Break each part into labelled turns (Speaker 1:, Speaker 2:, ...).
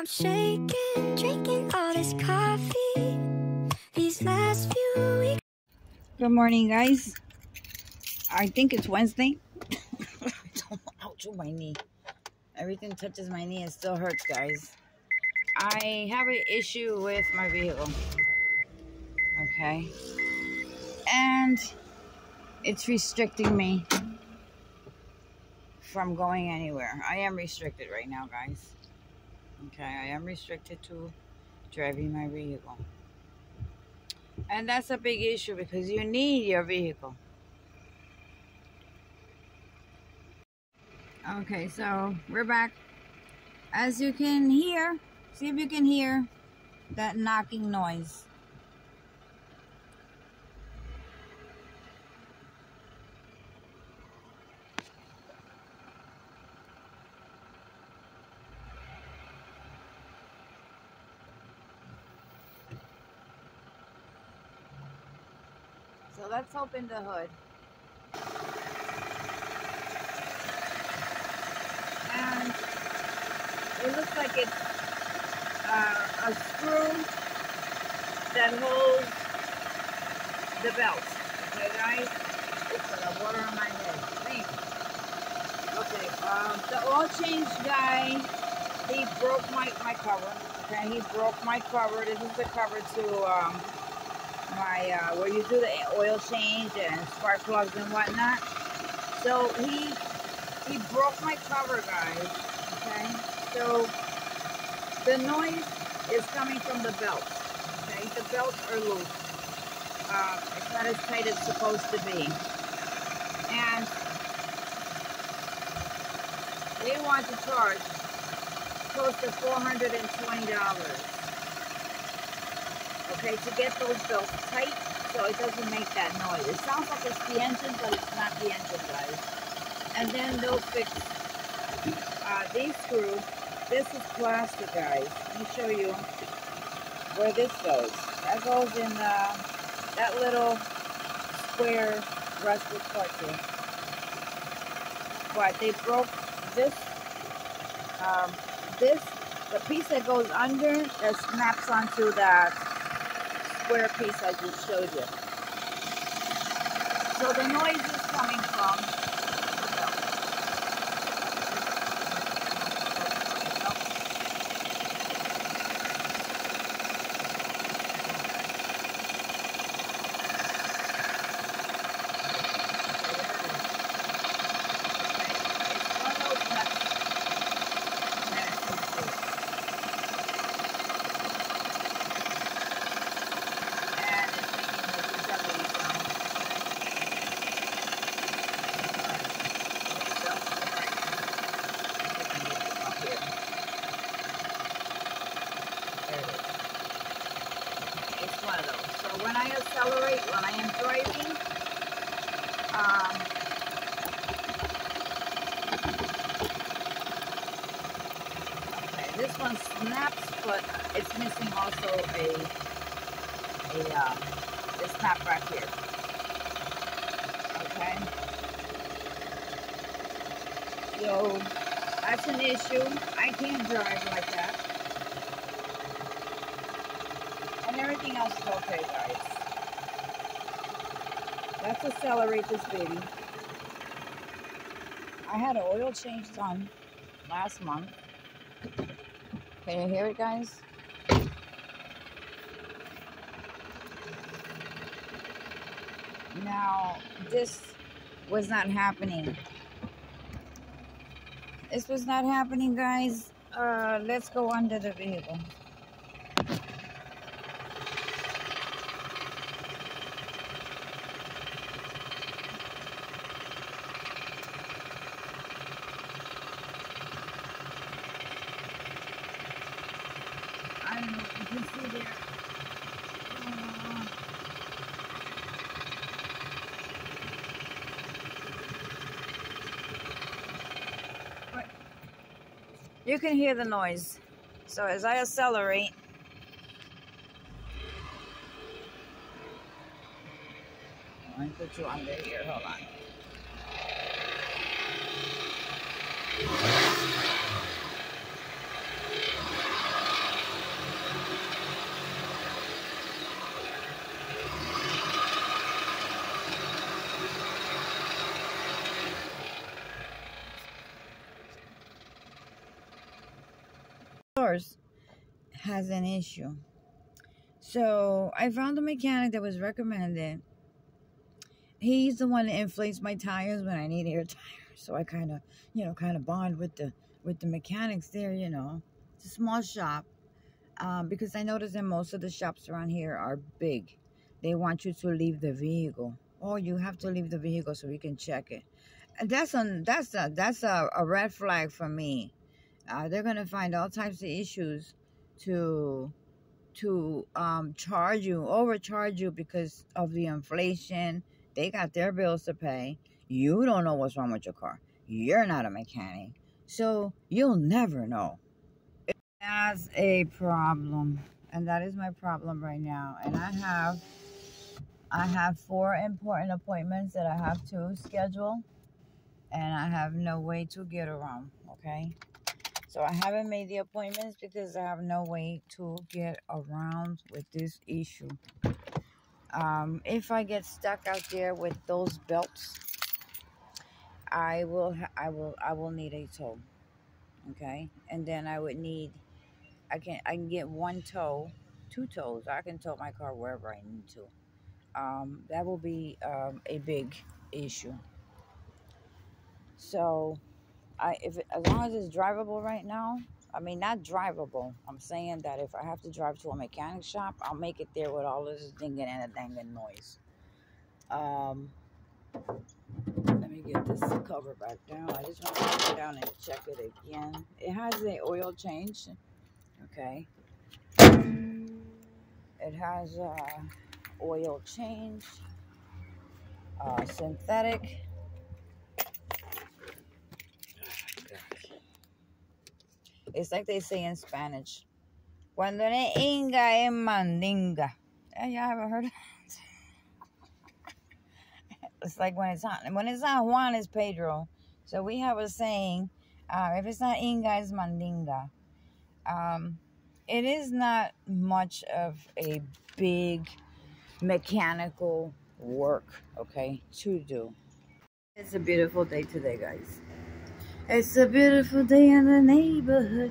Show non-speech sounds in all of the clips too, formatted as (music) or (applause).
Speaker 1: I'm shaking, drinking all this coffee. These last few weeks.
Speaker 2: Good morning, guys. I think it's Wednesday. (laughs) Ouch, my knee. Everything touches my knee. It still hurts, guys. I have an issue with my vehicle. Okay. And it's restricting me from going anywhere. I am restricted right now, guys. Okay, I am restricted to driving my vehicle. And that's a big issue because you need your vehicle. Okay, so we're back. As you can hear, see if you can hear that knocking noise. Let's open the hood. And it looks like it's uh, a screw that holds the belt. Okay, guys? Got water on my head. Thanks. Okay, um, the oil change guy, he broke my, my cover. Okay, he broke my cover. This is the cover to um, my uh, where you do the oil change and spark plugs and whatnot. So he he broke my cover, guys. Okay, so the noise is coming from the belt. Okay, the belts are loose. Uh, it's not as tight as it's supposed to be, and they want to charge close to four hundred and twenty dollars okay, to get those belts tight so it doesn't make that noise. It sounds like it's the engine, but it's not the engine, guys. And then they'll fix uh, these screws. This is plastic, guys. Let me show you where this goes. That goes in uh, that little square rusted part here. But they broke this, um, this, the piece that goes under that snaps onto that square piece I just showed you. So the noise is coming from when I accelerate, when I am driving, um, okay, this one snaps, but it's missing also a, a, uh, a snap back here. Okay. So, that's an issue. I can't drive like that. And everything else is okay, guys. Let's accelerate this baby. I had an oil change done last month. Can you hear it, guys? Now, this was not happening. This was not happening, guys. Uh, let's go under the vehicle. You can hear the noise. So as I accelerate, me put you under here, hold on. Has an issue. So I found a mechanic that was recommended. He's the one that inflates my tires when I need air (laughs) tires. So I kind of, you know, kind of bond with the with the mechanics there. You know, it's a small shop um, because I noticed that most of the shops around here are big. They want you to leave the vehicle. Oh, you have to leave the vehicle so we can check it. And that's a that's a that's a, a red flag for me. Uh, they're gonna find all types of issues to to um, charge you, overcharge you because of the inflation. They got their bills to pay. You don't know what's wrong with your car. You're not a mechanic. So you'll never know. That's a problem. And that is my problem right now. And I have I have four important appointments that I have to schedule. And I have no way to get around. Okay. So I haven't made the appointments because I have no way to get around with this issue. Um, if I get stuck out there with those belts, I will I will I will need a tow. Okay? And then I would need I can I can get one tow, two tows. I can tow my car wherever I need to. Um, that will be um, a big issue. So I if it, as long as it's drivable right now, I mean not drivable. I'm saying that if I have to drive to a mechanic shop, I'll make it there with all this dinging and a danging noise. Um, let me get this cover back down. I just want to go down and check it again. It has the oil change. Okay. It has uh, oil change, uh, synthetic. It's like they say in Spanish. Cuando no inga es mandinga. Yeah, y'all haven't heard It's like when it's on when it's not Juan it's Pedro. So we have a saying, uh, if it's not inga it's mandinga. Um, it is not much of a big mechanical work, okay, to do. It's a beautiful day today, guys. It's a beautiful day in the neighborhood.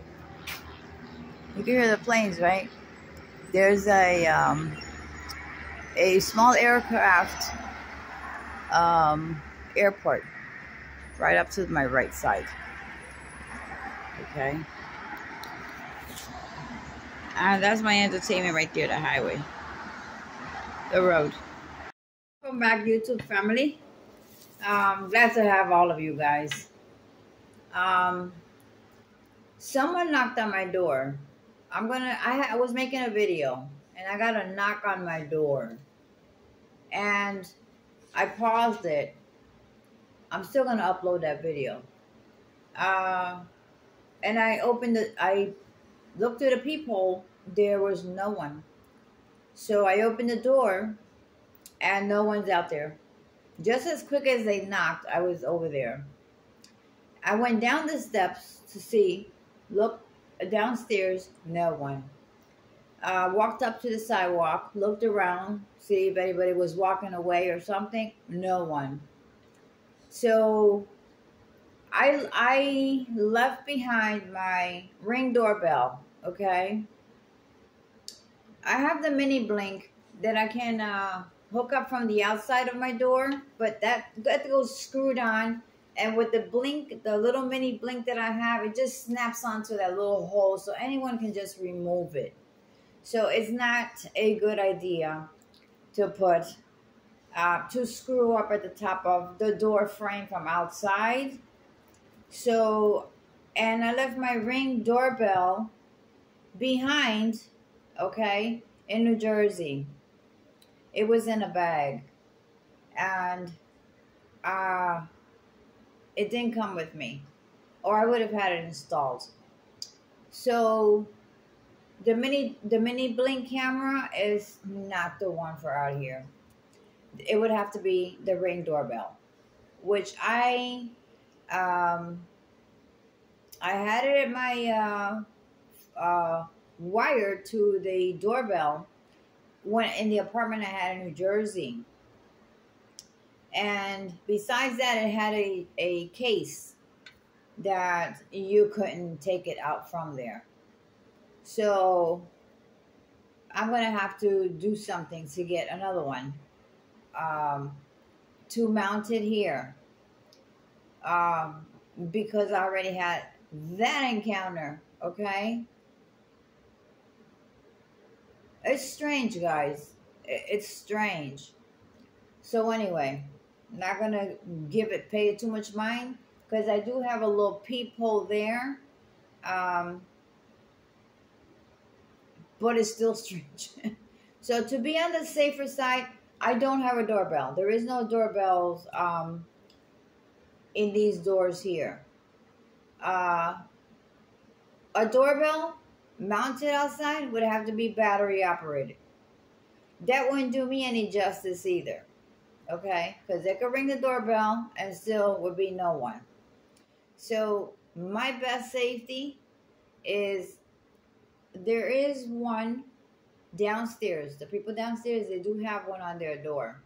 Speaker 2: You can hear the planes, right? There's a um, a small aircraft um, airport right up to my right side. Okay. And that's my entertainment right there, the highway. The road. Welcome back, YouTube family. Um, glad to have all of you guys um, someone knocked on my door. I'm gonna. I, I was making a video and I got a knock on my door, and I paused it. I'm still gonna upload that video. Uh, and I opened it. I looked at the peephole. There was no one. So I opened the door, and no one's out there. Just as quick as they knocked, I was over there. I went down the steps to see, look downstairs, no one. Uh, walked up to the sidewalk, looked around, see if anybody was walking away or something. No one. So I I left behind my ring doorbell. Okay. I have the mini blink that I can uh, hook up from the outside of my door, but that that goes screwed on and with the blink, the little mini blink that I have, it just snaps onto that little hole so anyone can just remove it. So it's not a good idea to put, uh, to screw up at the top of the door frame from outside. So, and I left my ring doorbell behind, okay, in New Jersey. It was in a bag. And, uh, it didn't come with me, or I would have had it installed. So the mini the mini blink camera is not the one for out here. It would have to be the ring doorbell, which I um I had it at my uh uh wired to the doorbell when in the apartment I had in New Jersey. And besides that, it had a, a case that you couldn't take it out from there. So I'm gonna have to do something to get another one um, to mount it here um, because I already had that encounter. Okay, it's strange, guys. It's strange. So anyway, not gonna give it pay it too much mind because I do have a little peephole there. Um, but it's still (laughs) strange. so to be on the safer side, I don't have a doorbell. There is no doorbells um, in these doors here. Uh, a doorbell mounted outside would have to be battery operated. That wouldn't do me any justice either. Okay, because they could ring the doorbell and still would be no one. So my best safety is there is one downstairs. The people downstairs they do have one on their door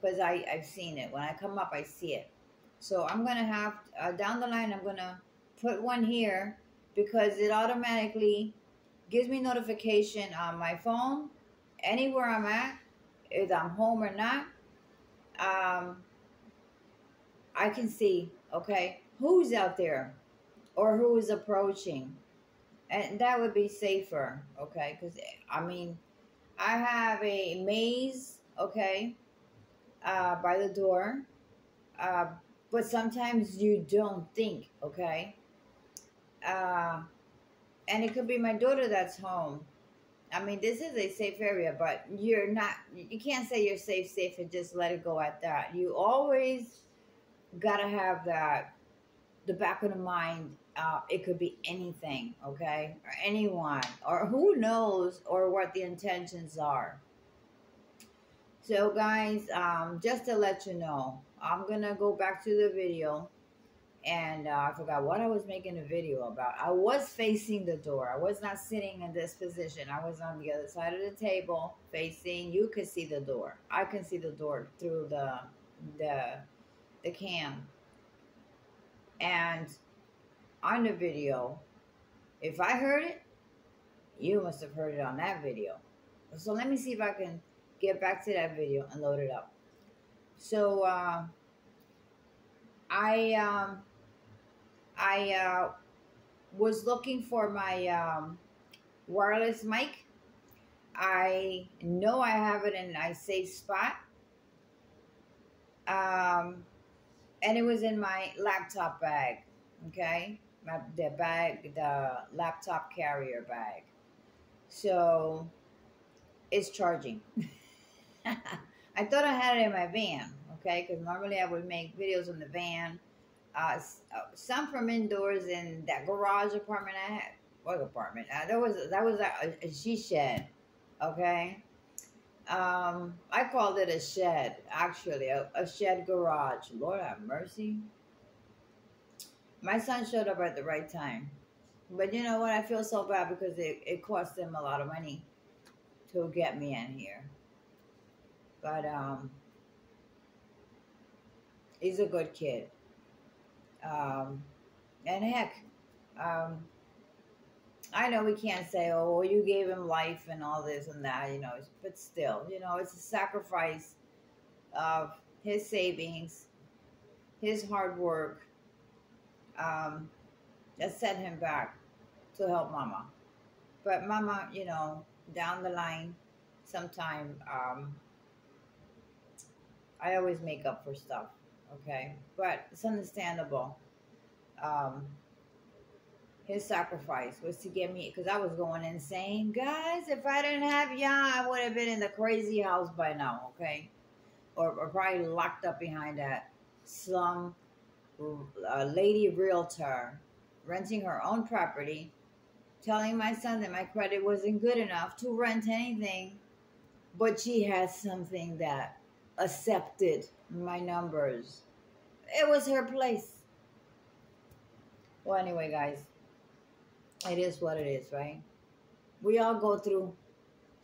Speaker 2: because I've seen it. When I come up, I see it. So I'm gonna have uh, down the line. I'm gonna put one here because it automatically gives me notification on my phone anywhere I'm at, if I'm home or not. Um, I can see okay who's out there or who is approaching? And that would be safer okay because i mean i have a maze okay uh, by the door uh, but sometimes you don't think okay? Uh, and it could be my daughter that's home i mean this is a safe area but you're not you can't say you're safe safe and just let it go at that. You always gotta have that the back of the mind uh, it could be anything okay? Or anyone or who knows or what the intentions are. So guys um, just to let you know i'm gonna go back to the video and uh, i forgot what i was making a video about. I was facing the door. I was not sitting in this position. I was on the other side of the table facing you could see the door. I can see the door through the the the cam. And on the video, if I heard it, you must have heard it on that video. So let me see if I can get back to that video and load it up. So uh, I um, I uh, was looking for my um, wireless mic. I know I have it in a safe spot. Um, and it was in my laptop bag. Okay, my the bag, the laptop carrier bag. So it's charging. (laughs) I thought I had it in my van. Okay, because normally I would make videos in the van. Uh, uh, some from indoors in that garage apartment I had. What apartment? Uh, was that was a, a she shed. Okay. Um, I called it a shed, actually, a, a shed garage. Lord have mercy. My son showed up at the right time. But you know what? I feel so bad because it, it cost him a lot of money to get me in here. But um he's a good kid. Um and heck, um I know we can't say, oh, you gave him life and all this and that, you know, but still, you know, it's a sacrifice of his savings, his hard work, um, that set him back to help mama. But mama, you know, down the line, sometime, um, I always make up for stuff, okay? But it's understandable. Um, his sacrifice was to get me because I was going insane. Guys, if I didn't have y'all, I would have been in the crazy house by now, okay? Or, or probably locked up behind that slum uh, lady realtor renting her own property, telling my son that my credit wasn't good enough to rent anything, but she had something that accepted my numbers. It was her place. Well, anyway, guys, it is what it is, right? We all go through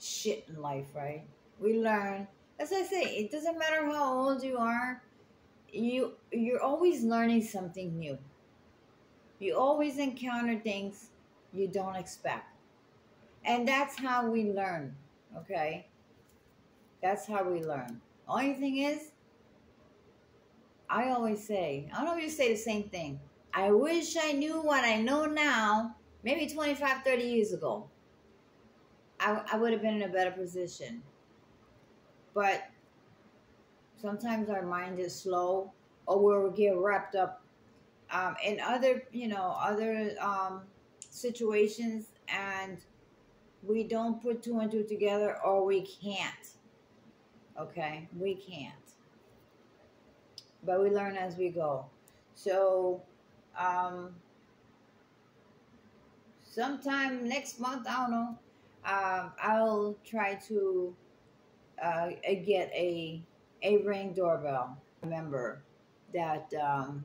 Speaker 2: shit in life, right? We learn. As I say, it doesn't matter how old you are. You you're always learning something new. You always encounter things you don't expect. And that's how we learn, okay? That's how we learn. Only thing is, I always say, I you say the same thing. I wish I knew what I know now, maybe 25, 30 years ago. I, I would have been in a better position. But sometimes our mind is slow or we'll get wrapped up um, in other, you know, other um, situations and we don't put two and two together or we can't. Okay, we can't. But we learn as we go. So, um, sometime next month, I don't know, um, I'll try to uh, get a a ring doorbell. Remember that um,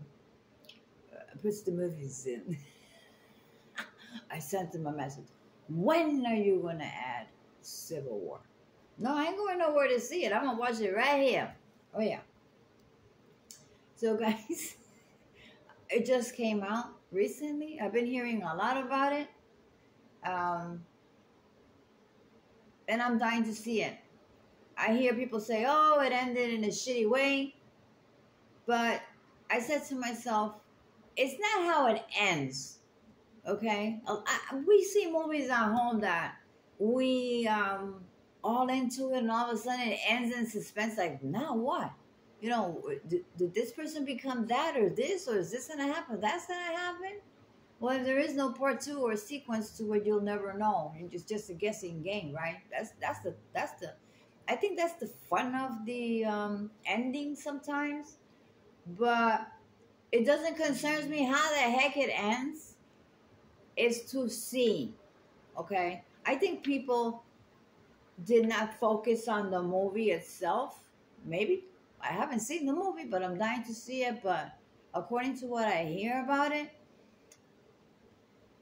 Speaker 2: puts the movies in. (laughs) I sent him a message. When are you gonna add Civil War? No, I ain't going nowhere to see it. I'm gonna watch it right here. Oh yeah. So guys, (laughs) it just came out recently. I've been hearing a lot about it. Um, and I'm dying to see it. I hear people say, oh, it ended in a shitty way. But I said to myself, it's not how it ends. Okay? I, we see movies at home that we um all into it and all of a sudden it ends in suspense like, now what? You know, did, did this person become that or this or is this going to happen? That's going to happen? Well, if there is no part two or sequence to it, you'll never know. It's just a guessing game, right? That's that's the that's the I think that's the fun of the um, ending sometimes, but it doesn't concern me how the heck it ends. Is to see, okay. I think people did not focus on the movie itself. Maybe I haven't seen the movie, but I'm dying to see it. But according to what I hear about it,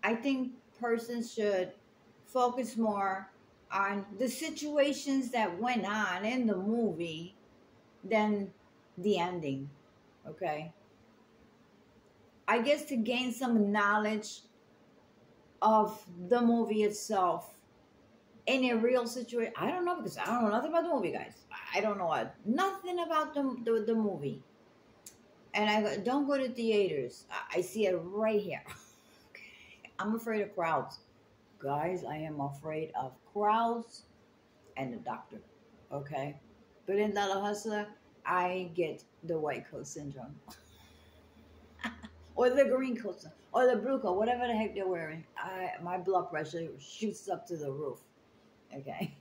Speaker 2: I think persons should focus more on the situations that went on in the movie than the ending. Okay. I guess to gain some knowledge of the movie itself in a real situation. I don't know because I don't know nothing about the movie, guys. I don't know what, nothing about the, the, the movie. And I don't go to theaters. I, I see it right here. (laughs) I'm afraid of crowds. Guys, I am afraid of crowds and the doctor. Okay? But Billion Dollar Hustler, I get the white coat syndrome. (laughs) or the green coat or the blue coat, whatever the heck they're wearing. I my blood pressure shoots up to the roof. Okay.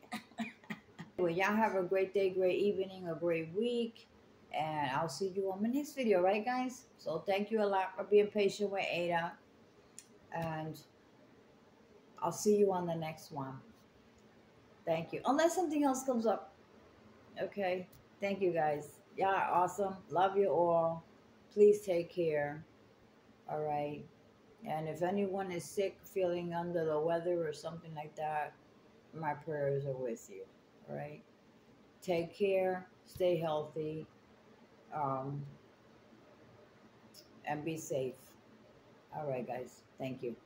Speaker 2: Y'all have a great day, great evening, a great week. And I'll see you on my next video, right, guys? So thank you a lot for being patient with Ada. And I'll see you on the next one. Thank you. Unless something else comes up. Okay. Thank you guys. Yeah, awesome. Love you all. Please take care. All right. And if anyone is sick, feeling under the weather or something like that, my prayers are with you. Right. Take care. Stay healthy. Um, and be safe. All right, guys. Thank you.